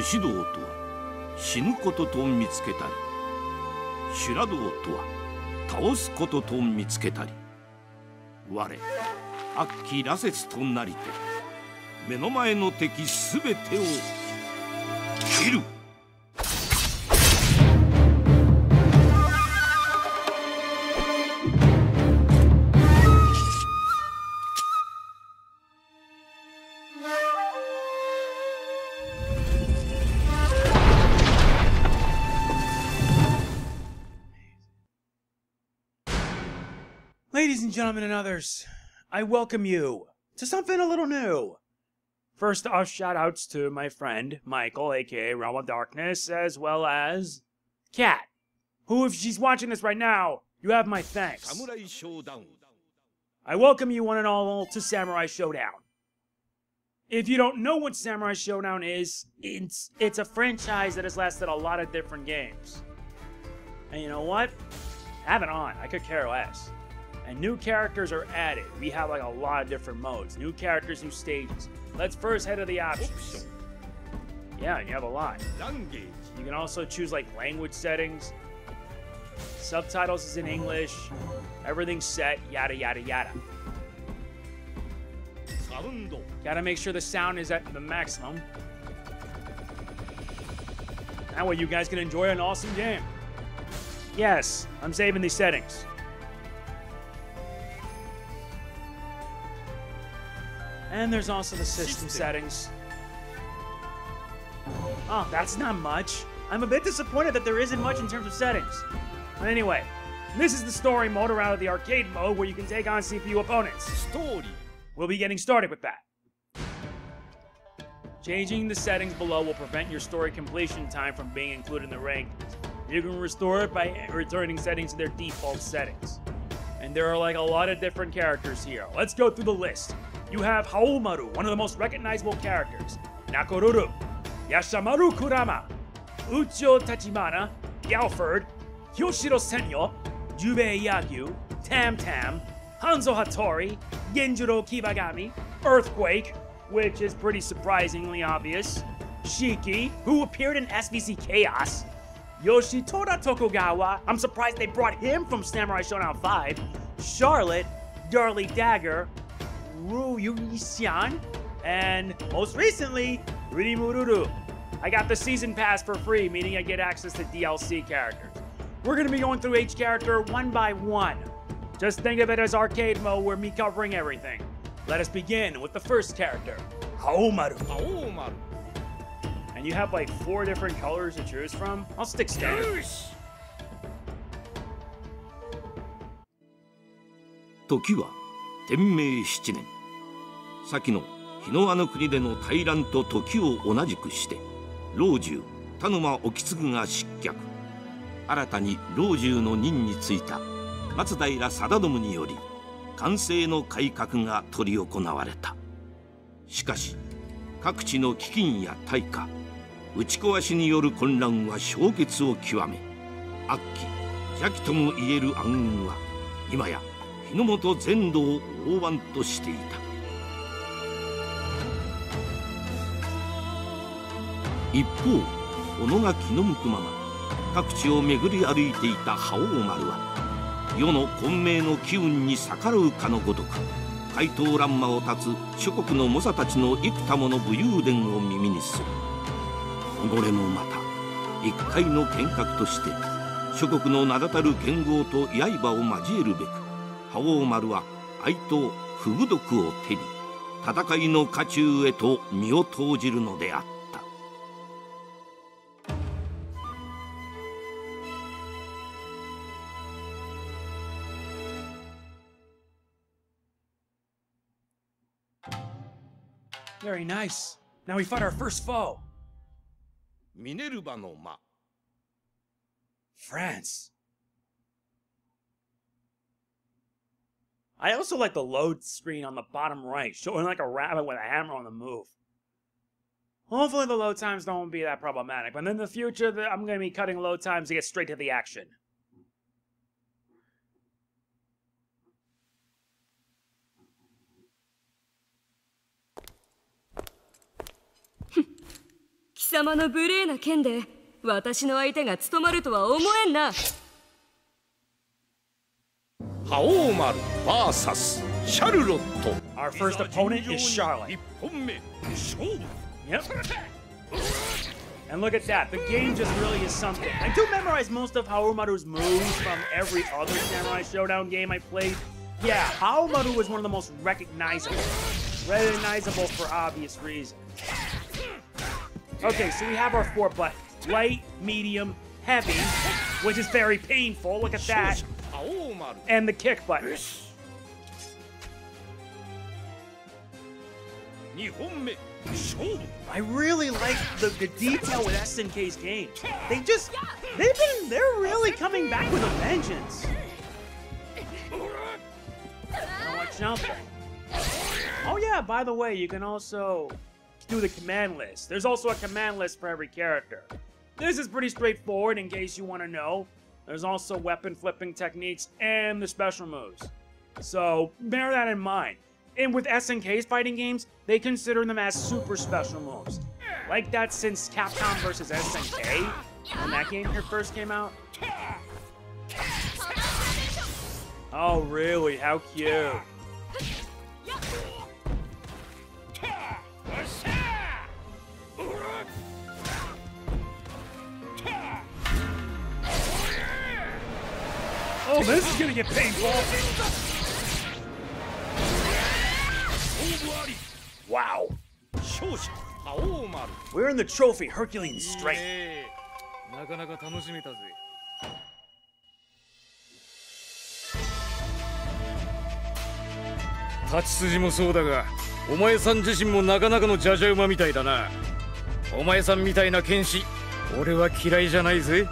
武士道とは死ぬことと見つけたり修羅道とは倒すことと見つけたり我悪鬼羅刹となりて目の前の敵すべてを切る。and gentlemen and others, I welcome you to something a little new. First off, shout outs to my friend Michael, aka Realm of Darkness, as well as Kat, who, if she's watching this right now, you have my thanks. Samurai Shodown. I welcome you, one and all, to Samurai Shodown. If you don't know what Samurai Shodown is, it's, it's a franchise that has lasted a lot of different games. And you know what? Have it on. I could care less and new characters are added. We have like a lot of different modes, new characters, new stages. Let's first head to the options. Yeah, you have a lot. Language. You can also choose like language settings. Subtitles is in English. Everything's set, yada, yada, yada. Gotta make sure the sound is at the maximum. That way you guys can enjoy an awesome game. Yes, I'm saving these settings. And there's also the system, system. settings. Oh, that's not much. I'm a bit disappointed that there isn't much in terms of settings. But anyway, this is the story mode around the arcade mode where you can take on CPU opponents. Story. We'll be getting started with that. Changing the settings below will prevent your story completion time from being included in the rankings. You can restore it by returning settings to their default settings. And there are like a lot of different characters here. Let's go through the list. You have Haohmaru, one of the most recognizable characters, Nakoruru, Yashamaru Kurama, Ukyo Tachibana, Galford, Kyoshiro Senryo, Jubei Yagyu, Tam Tam, Hanzo Hattori, Genjuro Kibagami, Earthquake, which is pretty surprisingly obvious, Shiki, who appeared in SVC Chaos, Yoshitora Tokugawa, I'm surprised they brought him from Samurai Shodown 5, Charlotte, Darli Dagger, Ru Yuxian, and most recently, Rimururu. I got the season pass for free, meaning I get access to DLC characters. We're gonna be going through each character one by one. Just think of it as arcade mode where me covering everything. Let us begin with the first character, Haohmaru. Haohmaru. And you have like four different colors to choose from. I'll stick standard. Yes. 時は天明七年。先の日の輪の国での大乱と時を同じくして老中田沼意次が失脚。新たに老中の任に就いた松平定信により官政の改革が執り行われた。しかし各地の飢饉や大火打ち壊しによる混乱は消滅を極め悪鬼邪気ともいえる暗雲は今や日の本全土を大湾としていた。一方小野が気の向くまま各地を巡り歩いていた覇王丸は世の混迷の機運に逆らうかのごとく怪盗乱魔を立つ諸国の猛者たちの幾多もの武勇伝を耳にする。己もまた一回の剣客として諸国の名だたる剣豪と刃を交えるべく覇王丸は愛と不武毒を手に戦いの渦中へと身を投じるのであった Very nice. Now we fight our first foe, ミネルヴァの間 France. I also like the load screen on the bottom right, showing like a rabbit with a hammer on the move. Hopefully the load times don't be that problematic, but in the future the- I'm going to be cutting load times to get straight to the action. 貴 様の無礼な剣で私の相手が務まるとは思えんな 覇王丸 VS Charlotte. Our first opponent is Charlotte Yep And look at that, the game just really is something. I do memorize most of Haorumaru's moves from every other Samurai Shodown game I played. Yeah, Haorumaru was one of the most recognizable. Recognizable for obvious reasons. Okay, so we have our four buttons. Light, medium, heavy, which is very painful. Look at that and the kick button. I really like the, the detail with SNK's game. They just, they've been, they're really coming back with a vengeance. Now watch out. Oh yeah, by the way, you can also do the command list. There's also a command list for every character. This is pretty straightforward in case you want to know. There's also weapon flipping techniques and the special moves. So bear that in mind. And with SNK's fighting games, they consider them as super special moves. Like that since Capcom vs. SNK, when that game here first came out. Oh, really? How cute. Oh, this is gonna get painful. Wow. We're in the trophy Herculean strength. ええなかなか楽しめたぜ立ち筋もそうだがお前さん自身もなかなかのじゃじゃ馬みたいだなお前さんみたいな剣士俺は嫌いじゃないぜ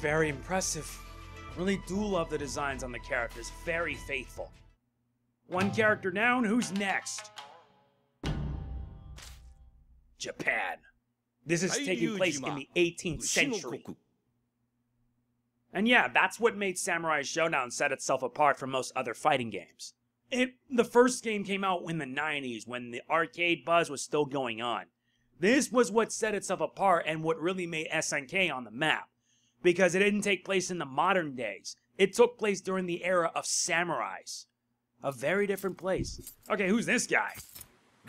very impressive. I really do love the designs on the characters, very faithful. One character down, who's next? Japan. This is taking place in the 18th century. And yeah, that's what made Samurai Shodown set itself apart from most other fighting games. It, the first game came out in the 90s when the arcade buzz was still going on. This was what set itself apart and what really made SNK on the map because it didn't take place in the modern days. It took place during the era of samurais. A very different place. Okay, who's this guy?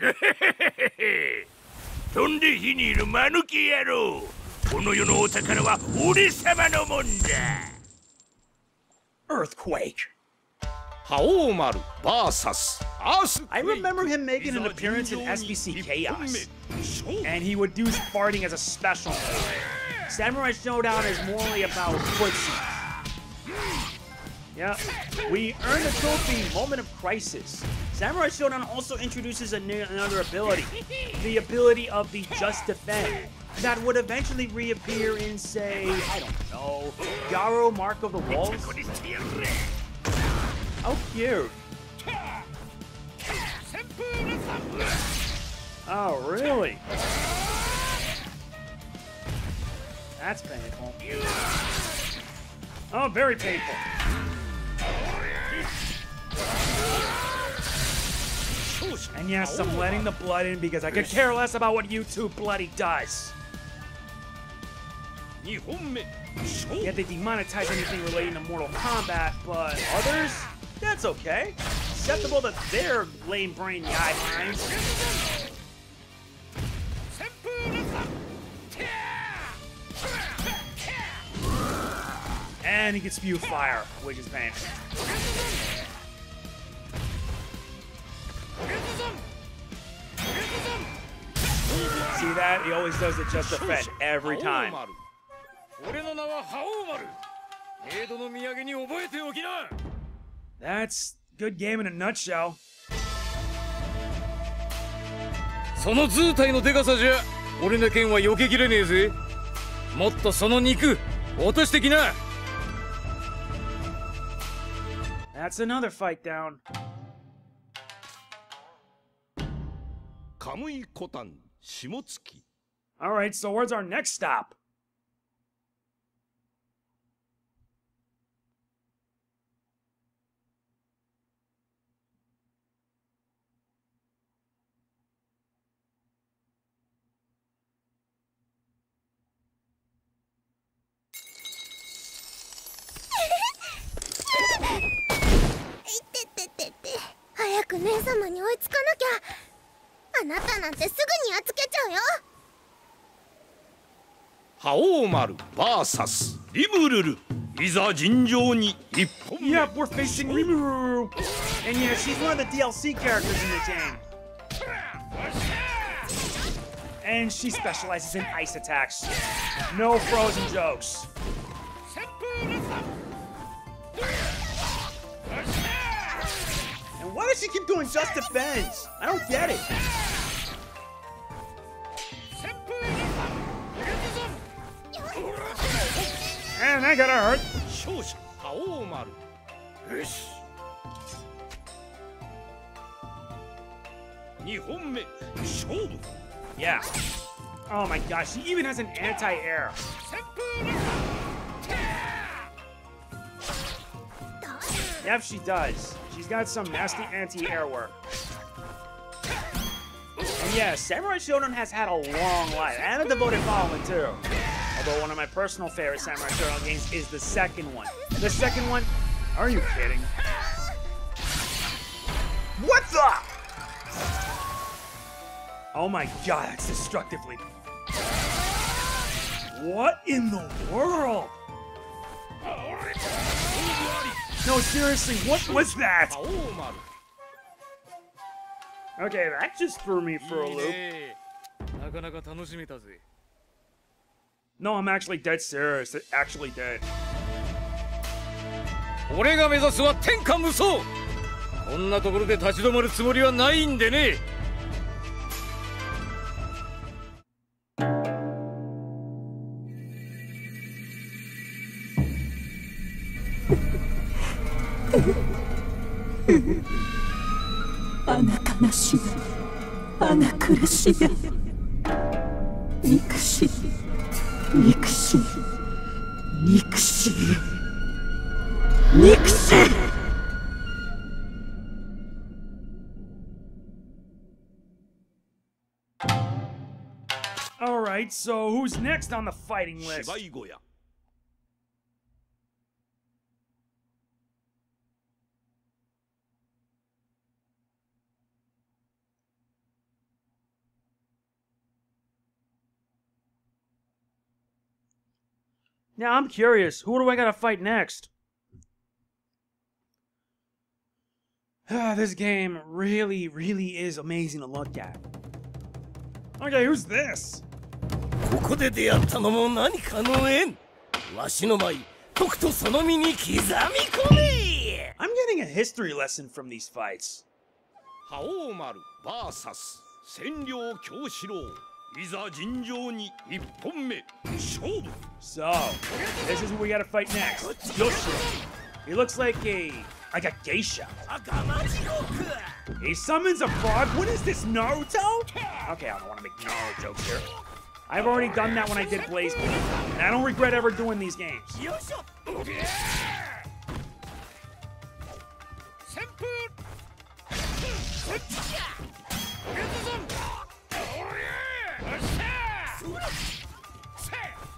Earthquake. Haohmaru vs. Earthquake. I remember him making an appearance in SVC Chaos. And he would do farting as a special. Samurai Shodown is morely about footsies. Yeah, we earned a trophy, Moment of Crisis. Samurai Shodown also introduces a new, another ability, the ability of the Just Defend, that would eventually reappear in, say, I don't know, Garou Mark of the Wolves. How cute. Oh, really? That's painful. Oh, very painful. And yes, I'm letting the blood in because I could care less about what YouTube bloody does. Yeah, they demonetize anything relating to Mortal Kombat, but others? That's okay. Acceptable that they're lame brain guidelines. And he can spew fire, which is painful. See that? He always does it just defend every 覇王 time. 丸俺の名は覇王丸メイドの土産に覚えておきな That's good game in a nutshell. その図体のでかさじゃ俺の剣は避けきれねえぜもっとその肉落としてきな That's another fight down. Kamui Kotan, Shimotsuki. Alright, so where's our next stop? く姉様に追いつかなきゃあなたなんてすぐにやっつけちゃうよ覇王丸 VS リムルルいざ尋常に一本目 Yep, we're facing Rimuru. And yeah, she's one of the DLC characters in the game. And she specializes in ice attacks. No frozen jokes. Why does she keep doing just defense? I don't get it. And I gotta hurt. Yeah. Oh my gosh, she even has an anti-air. Yep, she does. She's got some nasty anti-air work. And yeah, Samurai Shodown has had a long life, and a devoted following too. Although one of my personal favorite Samurai Shodown games is the second one. The second one? Are you kidding? What the? Oh my god, that's destructively. What in the world? No, seriously, what was that? Okay, that just threw me for a loop. ねなかなか楽しめたぜ No, I'm actually dead serious. Actually dead. 俺が目指すは天下無双こんなところで立ち止まるつもりはないんでね穴悲しや穴苦しや憎し憎し憎し憎し Alright, so who's next on the fighting list? Now I'm curious, who do I gotta fight next? Ah, this game really, really is amazing to look at. Okay, who's this? ここで出会ったのも何かの縁わしの舞とくとその身に刻み込め I'm getting a history lesson from these fights. 覇王丸 VS 千両京四郎 so, this is who we gotta fight next. Yoshi. He looks like a like a geisha. He summons a frog? What is this, Naruto? Okay, I don't want to make Naruto jokes here. I've already done that when I did BlazBlue, and I don't regret ever doing these games.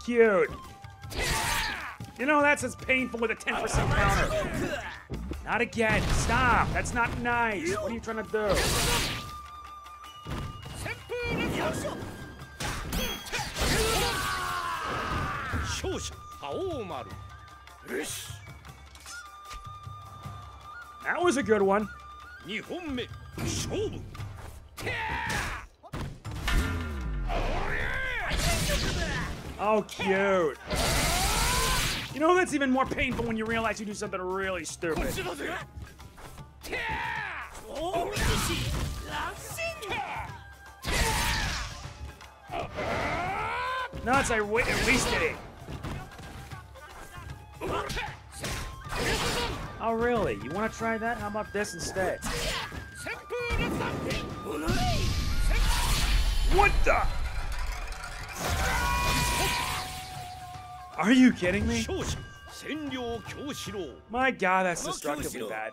cute. You know, that's as painful with a 10% counter. Not again. Stop. That's not nice. What are you trying to do? That was a good one. Oh, cute. You know that's even more painful when you realize you do something really stupid. Nuts, I w wasted it. Oh, really? You want to try that? How about this instead? What the? Are you kidding me? My god, that's destructively bad.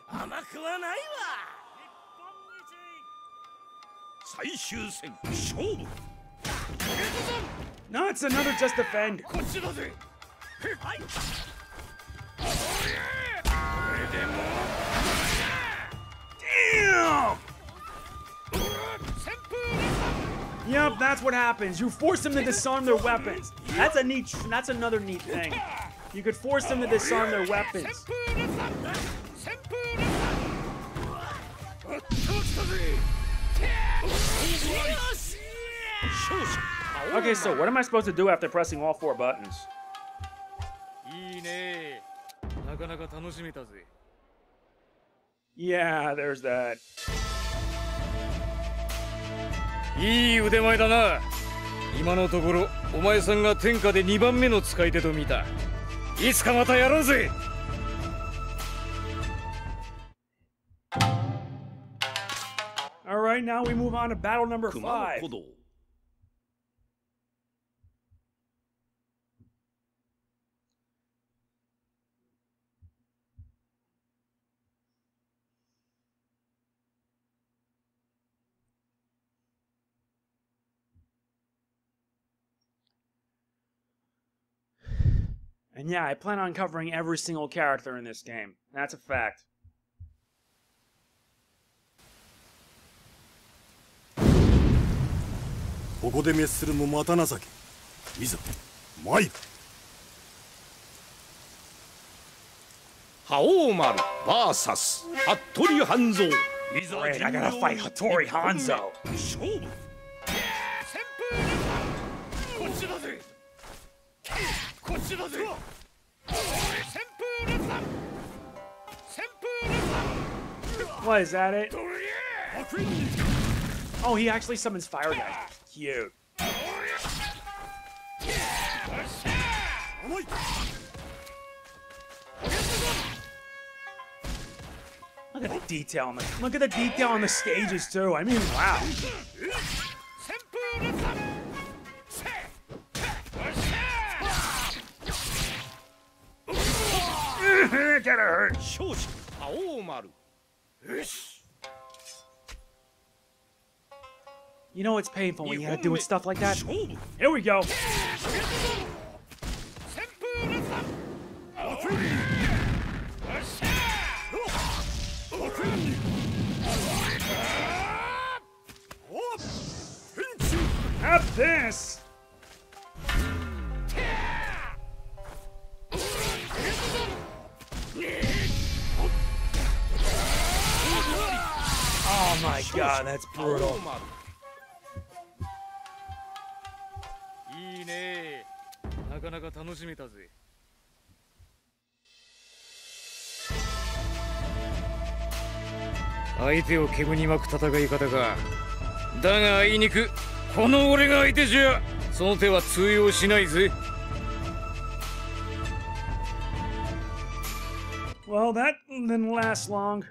No, it's another just defend. Damn! Yep, that's what happens. You force them to disarm their weapons. That's a neat. That's another neat thing. You could force them to disarm their weapons. Okay, so what am I supposed to do after pressing all four buttons? Yeah, there's that. いい腕前だな。今のところお前さんが天下で2番目の使い手と見た。いつかまたやろうぜ。All right, now we move on to battle number 熊野 five. 古道 And yeah, I plan on covering every single character in this game. That's a fact. Haohmaru vs. Hattori Hanzo. Great, I gotta fight Hattori Hanzo. Yeah, What is that it? Oh, he actually summons fire guys. Cute. Look at the detail on the look at the detail on the stages too. I mean, wow. Gotta hurt. You know it's painful when you gotta do stuff like that. Here we go. Have this! my god, that's 覇王 brutal. 丸いいねなかなか楽しめたぜ相手を煙に巻く戦い方かだがあいにくこの俺が相手じゃその手は通用しないぜ Well, that didn't last long.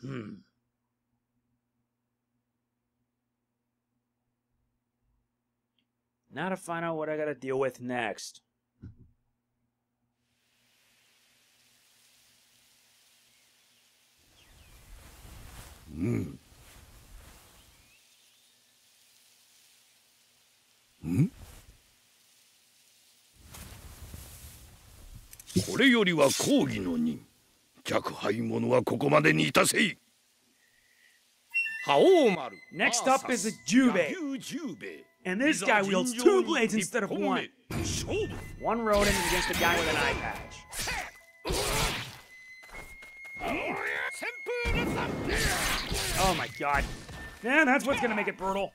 Hmm. Now to find out what I gotta deal with next. Hmm. これよりは抗議の任若輩者はここまでにいたせい覇王丸 Next up is 衛 And this guy wields two blades instead of one. One Ronin against a guy with an eye patch. Oh my god. Yeah, that's what's gonna make it brutal.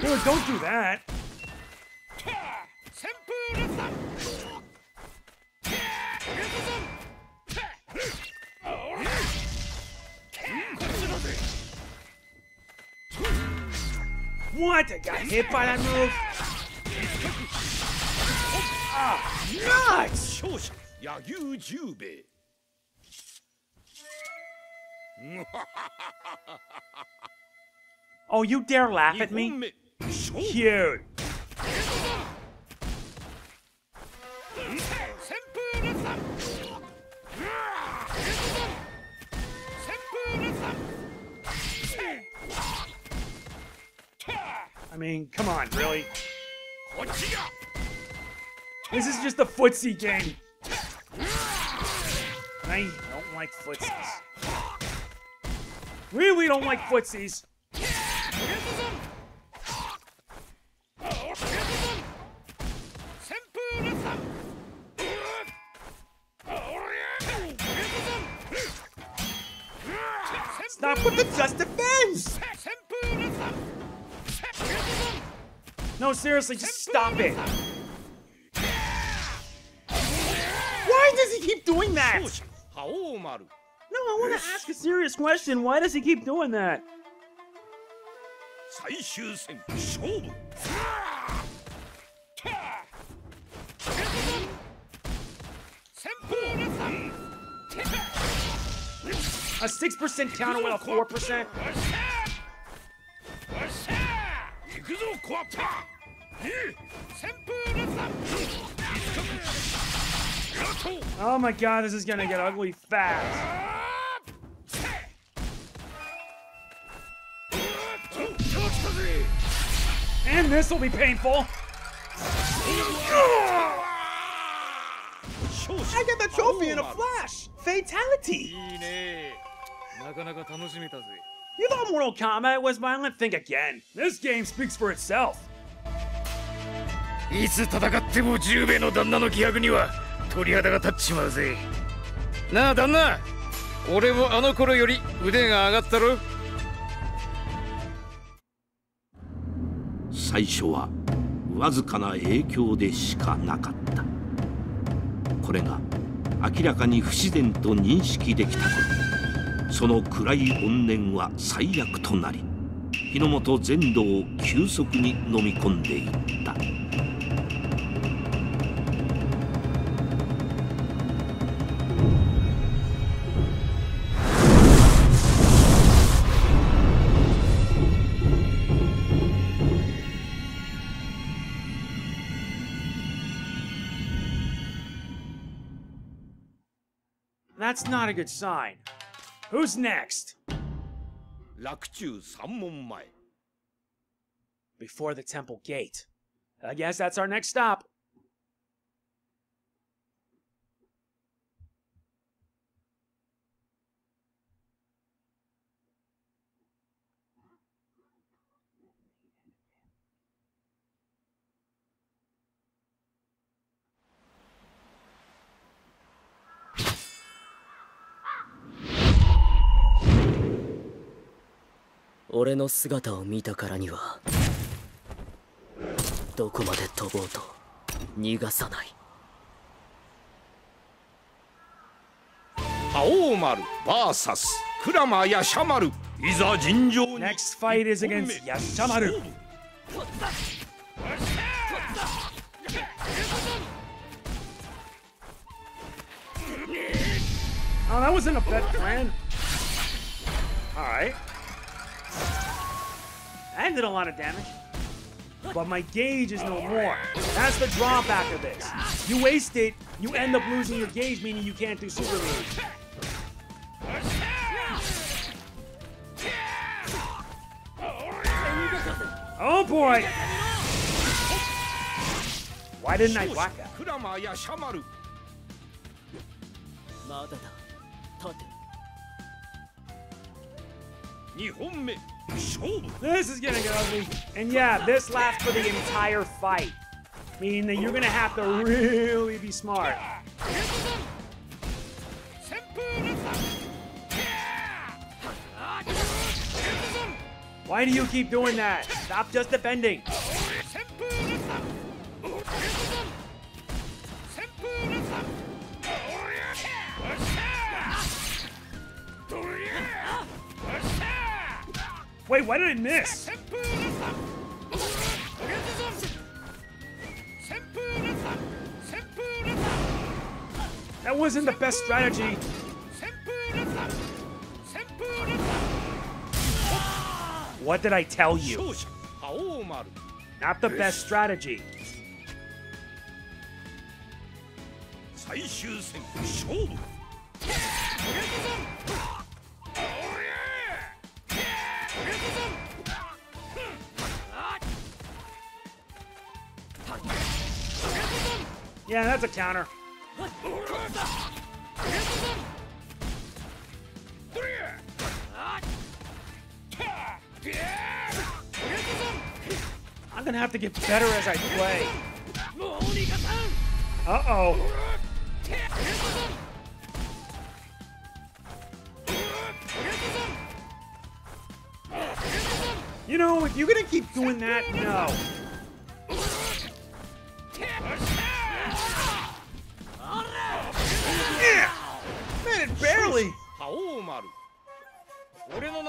Dude, don't do that! What? a got hit by that move? Ah, Oh, you dare laugh at me? Cute. mean, come on, really? This is just a footsie game. I don't like footsies. Really don't like footsies. Stop with the justification! No, seriously, just stop it. Why does he keep doing that? No, I want to ask a serious question. Why does he keep doing that? A 6% counter with a 4%? Oh my god, this is gonna get ugly fast. And this will be painful. I got the trophy in a flash! Fatality! You thought Mortal Kombat was violent? Think again. This game speaks for itself. いつ戦っても十兵衛の旦那の気迫には鳥肌が立っちまうぜ。なあ旦那。俺もあの頃より腕が上がったろ。最初はわずかな影響でしかなかった。これが明らかに不自然と認識できた頃。その暗い怨念は最悪となり日の本全土を急速に飲み込んでいった「That's not a good sign. Who's next? Before the temple gate. I guess that's our next stop. 俺の姿を見たからにはどこまで飛ぼうと逃がさない覇王丸 VS 鞍馬ヤシャマルいざ尋常に Next fight is against Yashamaru. Oh, that wasn't a bad plan. Alright. That did a lot of damage. But my gauge is no more. That's the drawback of this. You waste it, you end up losing your gauge, meaning you can't do super moves. Oh boy! Why didn't I block that? This is gonna get ugly. And yeah, this lasts for the entire fight. Meaning that you're gonna have to really be smart. Why do you keep doing that? Stop just defending. Wait, why did I miss? That wasn't the best strategy. What did I tell you? Not the best strategy. Yeah, that's a counter. I'm gonna have to get better as I play. Uh oh. You know, if you're gonna keep doing that, no.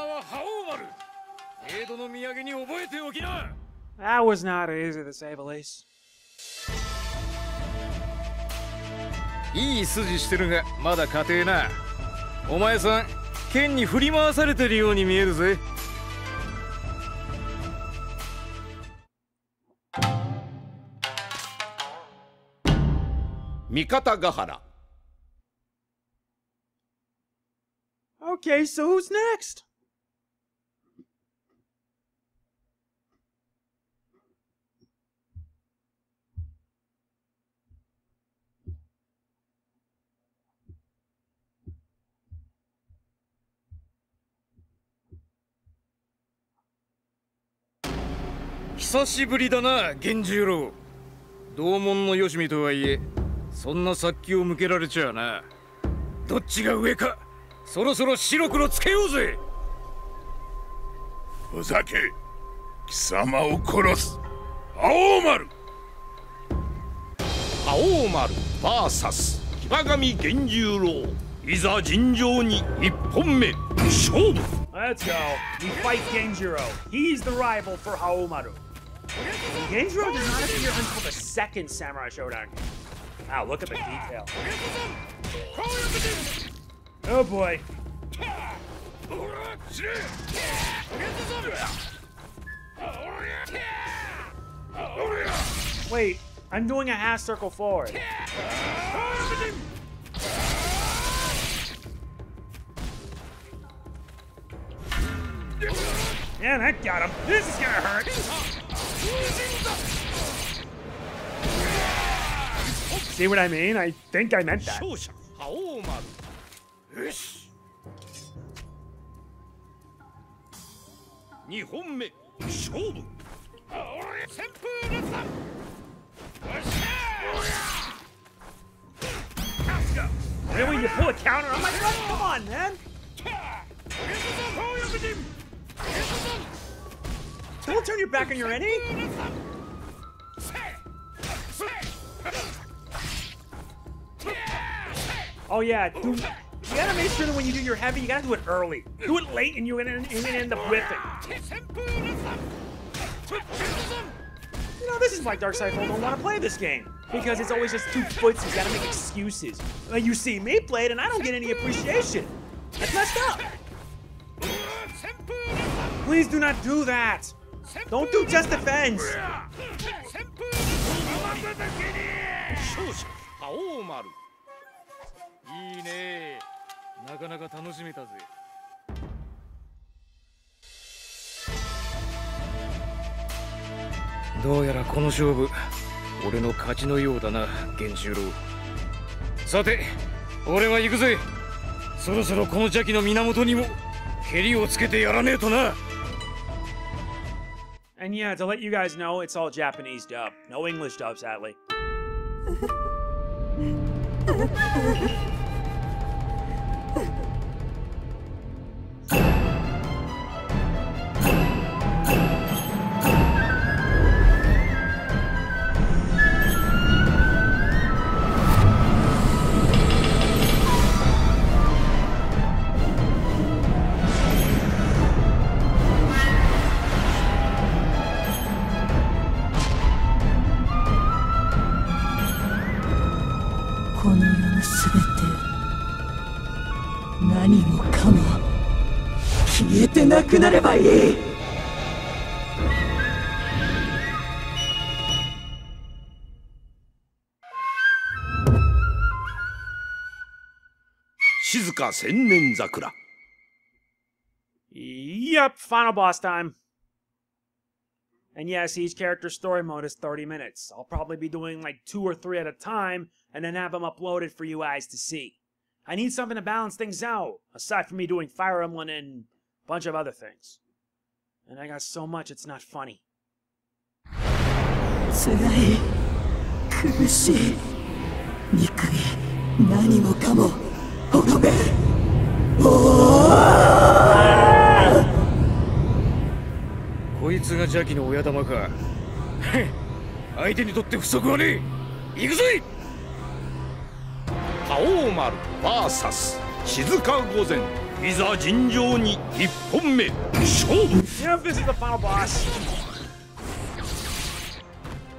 は覇王丸。江戸の土産に覚えておきな。That was not easy to say the least. いい筋してるがまだ家庭な。お前さん剣に振り回されてるように見えるぜ。三方ヶ原。Okay, so who's next?「久しぶりだな源十郎。同門のよしみとはいえそんな殺気を向けられちゃあな。どっちが上かそろそろ白黒つけようぜ。ふざけ貴様を殺す。青丸。覇王丸 VS 平上源十郎。いざ尋常に一本目。勝負 Let's go. We fight Genjiro. He's the rival for Haomaru. Genjuro does not appear until the second Samurai Shodown. Wow, look at the detail. Oh boy. Wait, I'm doing a half circle forward. Yeah, that got him. This is gonna hurt. See what I mean? I think I meant that. Really? You pull a counter? I'm like, come on, man! Don't turn your back on your enemy. Oh yeah, dude. You gotta make sure that when you do your heavy, you gotta do it early. Do it late, and you're gonna, you're gonna end up whipping. You know, this is why Dark Side don't want to play this game. Because it's always just two foots, you gotta make excuses. Like you see me play it and I don't get any appreciation. That's messed up. Please do not do that. Don't do just defense. 勝者覇王丸いいねなかなか楽しめたぜどうやらこの勝負俺の勝ちのようだな源十郎さて俺は行くぜそろそろこの邪気の源にも蹴りをつけてやらねえとな And yeah, to let you guys know, it's all Japanese dub. No English dub, sadly. 消えてなくなればいい静か千年桜 Yep, final boss time. And yes, each character story mode is 30 minutes. I'll probably be doing like two or three at a time and then have them uploaded for you guys to see. I need something to balance things out, aside from me doing Fire Emblem and a bunch of other things. And I got so much it's not funny. 辛い苦しい憎い何もかも滅べこいつが邪気の親玉か相手にとって不足はねえ行くぜ覇王丸 VS 静か御前いざ尋常に一本目勝負 You know, if this is the final boss.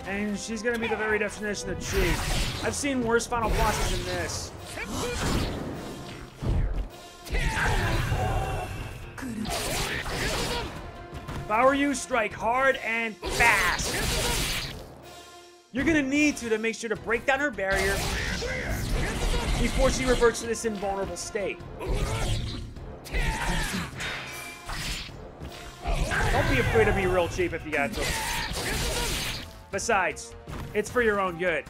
And she's gonna be the very definition of cheap. I've seen worse final bosses than this. If I were you, strike hard and fast. You're gonna need to to make sure to break down her barrier before she reverts to this invulnerable state. Don't be afraid to be real cheap if you got to. Besides, it's for your own good.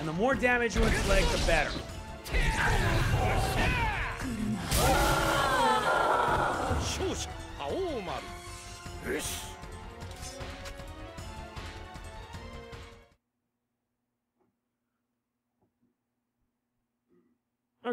And the more damage you inflict, the better. 勝者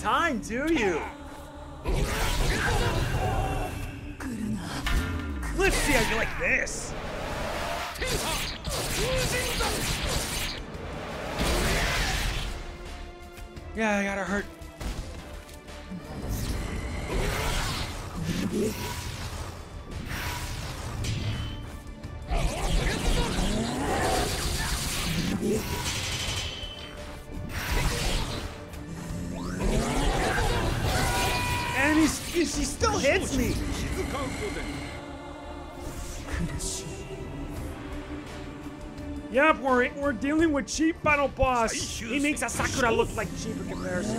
time, do you? And he's, he, she still hits me. Yep, we're, we're dealing with cheap final boss. He makes Amakusa look like cheap in comparison.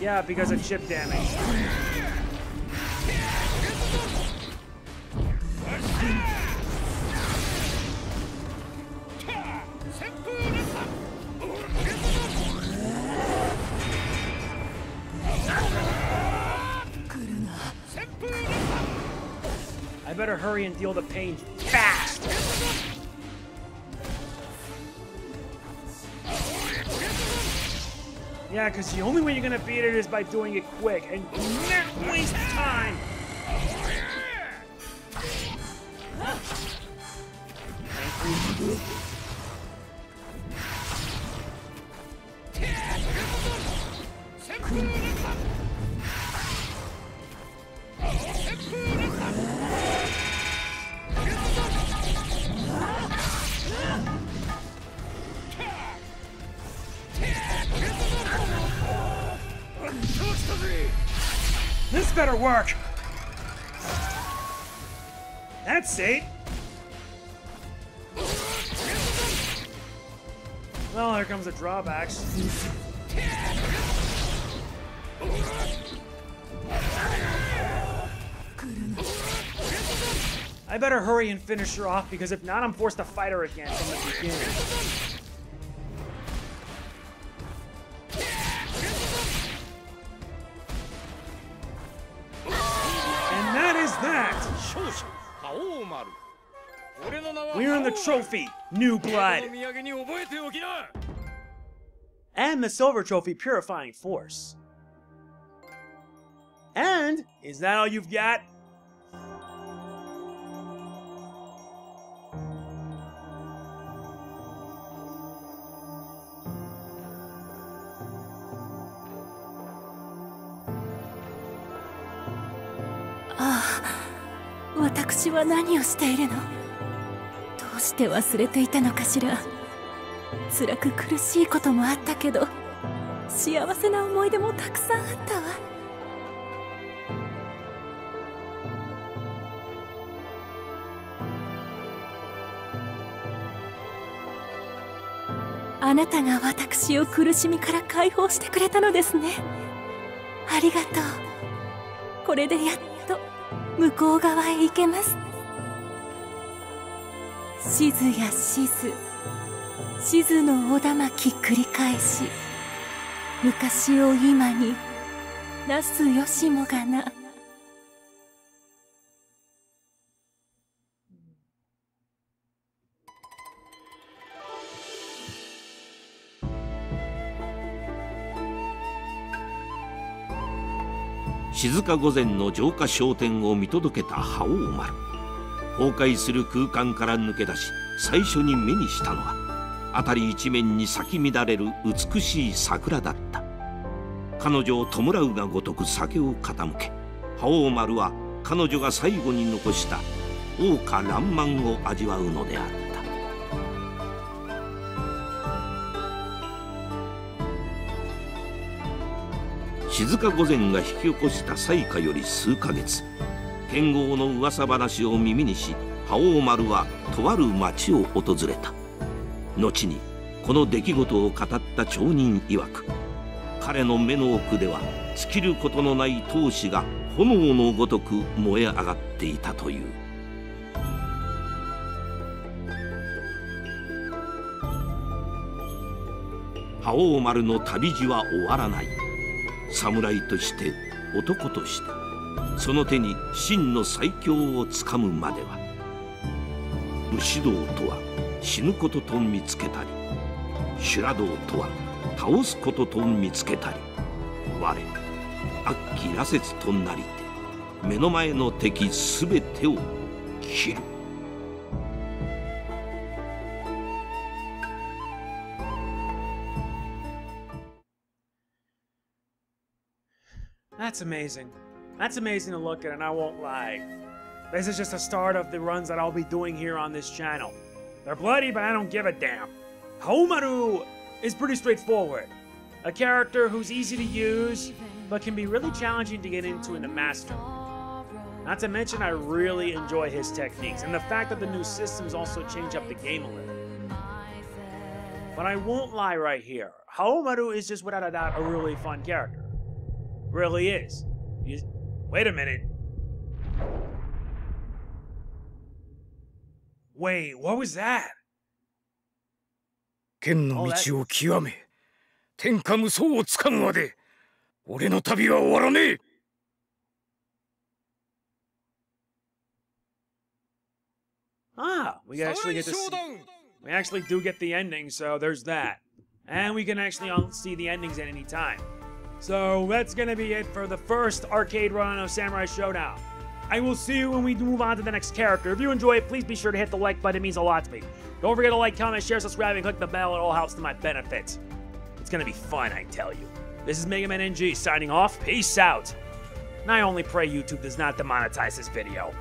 Yeah, because of chip damage. Better hurry and deal the pain fast. Yeah, because the only way you're gonna beat it is by doing it quick and not waste time. Better work. That's it. Well, here comes the drawbacks. I better hurry and finish her off because if not, I'm forced to fight her again from the beginning. trophy, New こ Blood, の土産に覚えておきな and the silver trophy, Purifying Force. And is that all you've got? "ああ私は何をしているのど うして忘れていたのかしら。辛く苦しいこともあったけど幸せな思い出もたくさんあったわ。あなたが私を苦しみから解放してくれたのですね。ありがとう。これでやっと向こう側へ行けます。しずやしずしずのおだまき繰り返し。昔を今に。なすよしもがな。静か御前の浄化商店を見届けた覇王丸。崩壊する空間から抜け出し最初に目にしたのは辺り一面に咲き乱れる美しい桜だった。彼女を弔うがごとく酒を傾け覇王丸は彼女が最後に残した桜花爛漫を味わうのであった。静御前が引き起こした災禍より数ヶ月剣豪の噂話を耳にし覇王丸はとある町を訪れた。後にこの出来事を語った町人曰く彼の目の奥では尽きることのない闘志が炎のごとく燃え上がっていたという。覇王丸の旅路は終わらない。侍として男としてその手に真の最強をつかむまでは武士道とは死ぬことと見つけたり修羅道とは倒すことと見つけたり我悪鬼羅刹となりて目の前の敵すべてを切る That's amazing. That's amazing to look at, and I won't lie. This is just the start of the runs that I'll be doing here on this channel. They're bloody, but I don't give a damn. Haohmaru is pretty straightforward. A character who's easy to use, but can be really challenging to get into in the master. Not to mention, I really enjoy his techniques, and the fact that the new systems also change up the game a little. But I won't lie right here. Haohmaru is just without a doubt a really fun character. Really is. wait a minute. Wait, what was that? 剣の道を極め天下無双をつかむまで俺の旅は終わらねえ Ah, we actually get to see, we actually do get the ending, so there's that. And we can actually all see the endings at any time. So that's gonna be it for the first arcade run of Samurai Shodown. I will see you when we move on to the next character. If you enjoy it, please be sure to hit the like button. It means a lot to me. Don't forget to like, comment, share, subscribe, and click the bell. It all helps to my benefit. It's gonna be fun, I tell you. This is Mega Man NG signing off. Peace out. And I only pray YouTube does not demonetize this video.